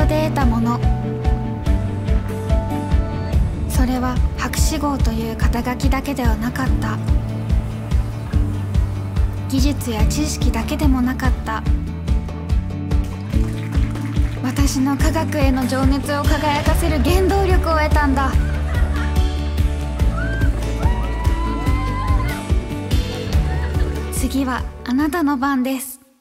得たもの。それは博士号という肩書きだけではなかった。技術や知識だけでもなかった。私の科学への情熱を輝かせる原動力を得たんだ。次はあなたの番です。